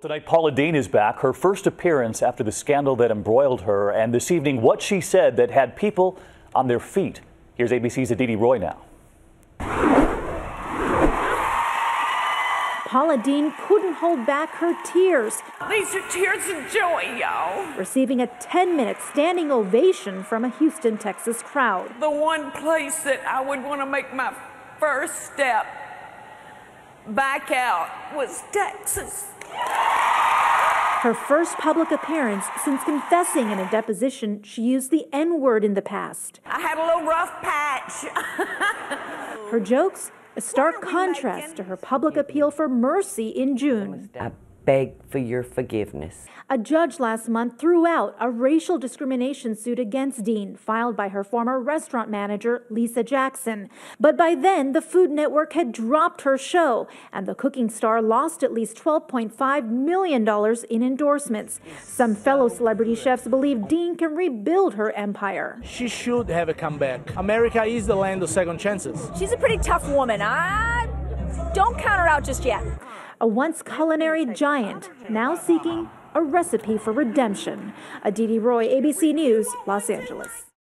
Tonight, Paula Deen is back, her first appearance after the scandal that embroiled her, and this evening, what she said that had people on their feet. Here's ABC's Aditi Roy now. Paula Deen couldn't hold back her tears. These are tears of joy, y'all. Receiving a 10 minute standing ovation from a Houston, Texas crowd. The one place that I would want to make my first step back out was Texas. Her first public appearance since confessing in a deposition she used the N word in the past. I had a little rough patch. her jokes a stark contrast to her public appeal for mercy in June. I beg for your forgiveness. A judge last month threw out a racial discrimination suit against Deen, filed by her former restaurant manager, Lisa Jackson. But by then, the Food Network had dropped her show, and the cooking star lost at least $12.5 million in endorsements. Some fellow celebrity chefs believe Deen can rebuild her empire. She should have a comeback. America is the land of second chances. She's a pretty tough woman. I don't count her out just yet. A once culinary giant, now seeking a recipe for redemption. Aditi Roy, ABC News, Los Angeles.